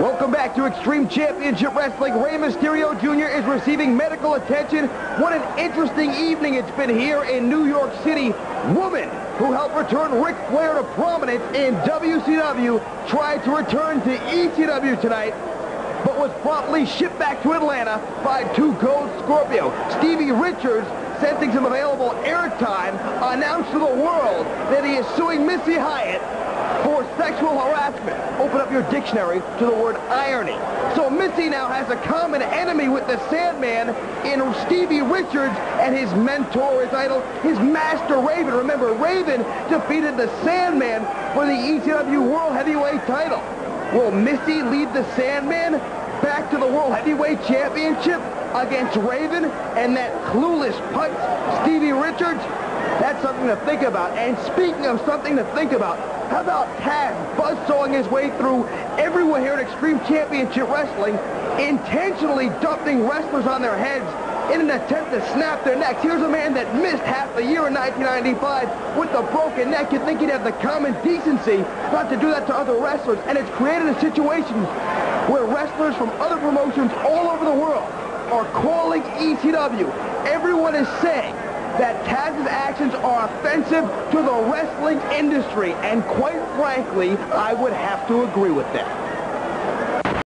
Welcome back to Extreme Championship Wrestling. Rey Mysterio Jr. is receiving medical attention. What an interesting evening it's been here in New York City. Woman who helped return Ric Flair to prominence in WCW tried to return to ECW tonight but was promptly shipped back to Atlanta by 2 Cold Scorpio. Stevie Richards, sensing some available airtime, announced to the world that he is suing Missy Hyatt for sexual harassment. Up your dictionary to the word irony. So Missy now has a common enemy with the Sandman in Stevie Richards and his mentor, his idol, his master Raven. Remember, Raven defeated the Sandman for the ECW World Heavyweight title. Will Missy lead the Sandman back to the World Heavyweight Championship against Raven and that clueless punt, Stevie Richards? That's something to think about. And speaking of something to think about, how about Taz buzzsawing his way through everyone here at Extreme Championship Wrestling, intentionally dumping wrestlers on their heads in an attempt to snap their necks. Here's a man that missed half the year in 1995 with a broken neck. You'd think he'd have the common decency not to do that to other wrestlers. And it's created a situation where wrestlers from other promotions all over the world are calling ECW. Everyone is saying that Taz's actions are offensive to the wrestling industry. And quite frankly, I would have to agree with that.